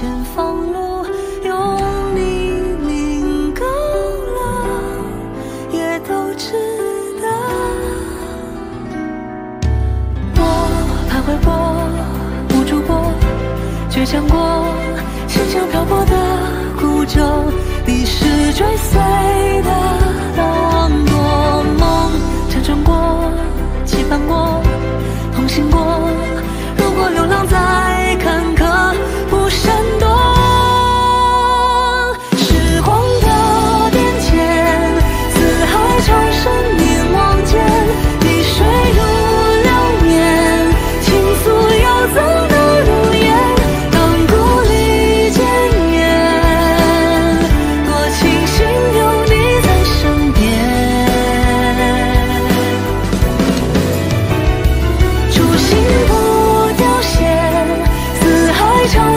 前方路用泥泞勾勒，也都值得。我徘徊过，无助过，倔强过，心像漂泊的孤舟，你是追随。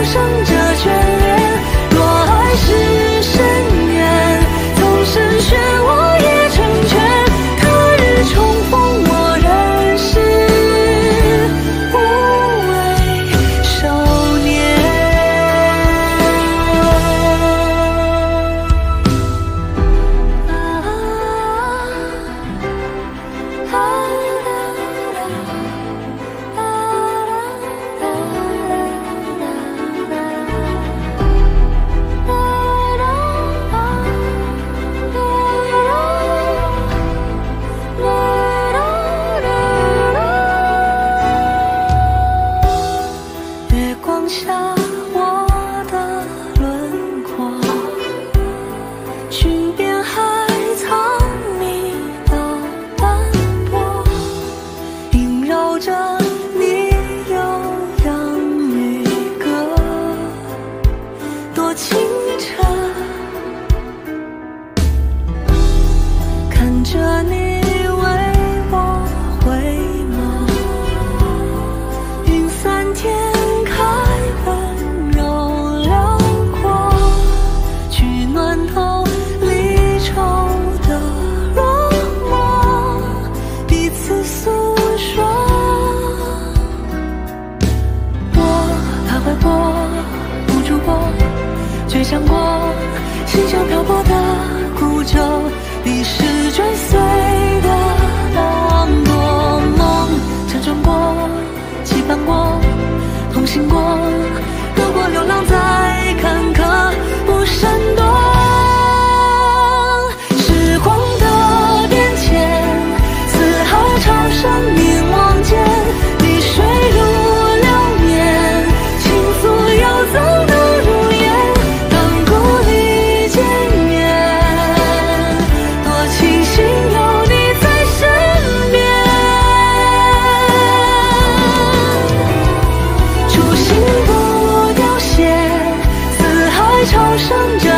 生。想过心像漂泊的孤舟你是重生者。